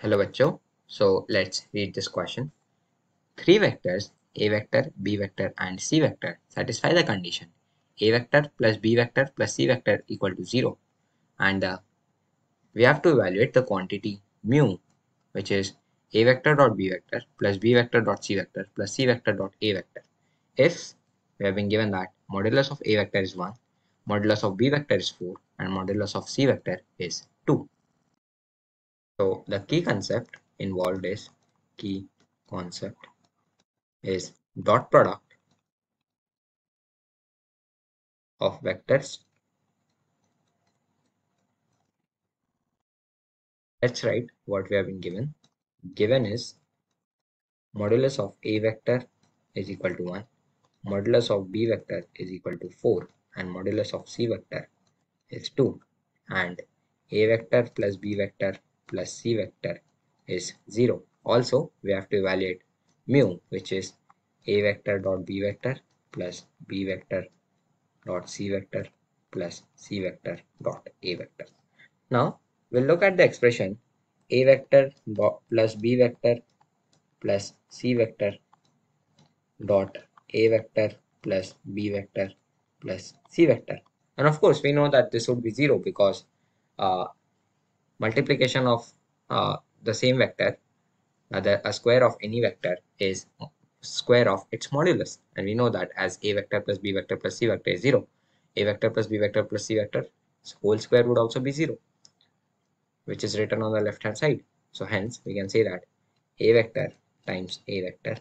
Hello bachcho. So let's read this question. Three vectors a vector, b vector and c vector satisfy the condition a vector plus b vector plus c vector equal to 0 and uh, we have to evaluate the quantity mu which is a vector dot b vector plus b vector dot c vector plus c vector dot a vector. If we have been given that modulus of a vector is 1, modulus of b vector is 4 and modulus of c vector is 2. So the key concept involved is key concept is dot product of vectors. Let's write what we have been given. Given is modulus of a vector is equal to 1, modulus of b vector is equal to 4 and modulus of c vector is 2 and a vector plus b vector plus c vector is 0. Also, we have to evaluate mu, which is a vector dot b vector plus b vector dot c vector plus c vector dot a vector. Now, we'll look at the expression a vector plus b vector plus c vector dot a vector plus b vector plus c vector. And of course, we know that this would be 0 because uh, multiplication of uh, the same vector uh, the, a square of any vector is square of its modulus. And we know that as a vector plus b vector plus c vector is 0 a vector plus b vector plus c vector whole square would also be 0 which is written on the left hand side. So hence we can say that a vector times a vector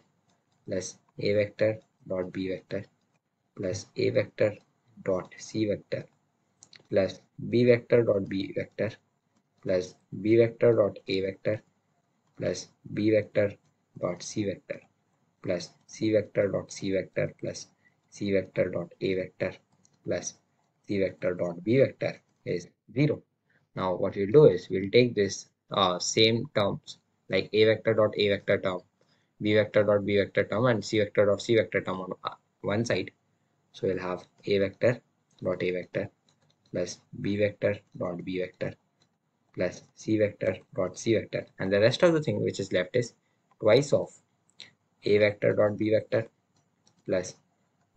plus a vector dot b vector plus a vector dot c vector plus b vector dot b vector plus b vector dot a vector plus b vector dot c vector plus c vector dot c vector plus c vector dot a vector plus c vector dot b vector is 0. Now what we'll do is we'll take this uh, same terms like a vector dot a vector term, b vector dot b vector term and c vector dot c vector term on uh, one side. So we'll have a vector dot a vector plus b vector dot b vector plus c vector dot c vector and the rest of the thing which is left is twice of a vector dot b vector plus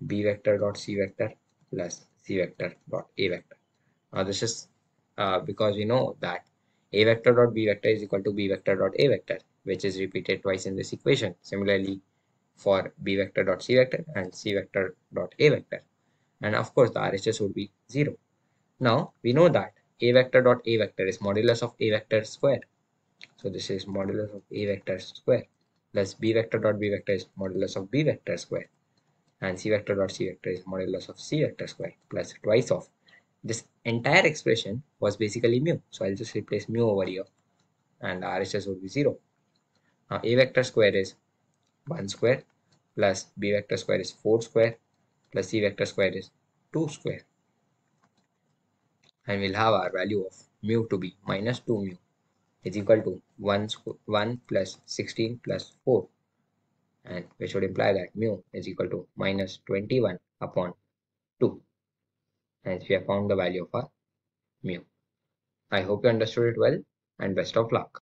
b vector dot c vector plus c vector dot a vector. Now this is uh, because we know that a vector dot b vector is equal to b vector dot a vector which is repeated twice in this equation. Similarly for b vector dot c vector and c vector dot a vector and of course the RHS would be 0. Now we know that a vector dot a vector is modulus of a vector square. So this is modulus of a vector square plus b vector dot b vector is modulus of b vector square and c vector dot c vector is modulus of c vector square plus twice of this entire expression was basically mu. So I'll just replace mu over here and RHS would be 0. Now a vector square is 1 square plus b vector square is 4 square plus c vector square is 2 square and we'll have our value of mu to be minus 2 mu is equal to 1, 1 plus 16 plus 4 and which would imply that mu is equal to minus 21 upon 2 and we have found the value of our mu. I hope you understood it well and best of luck.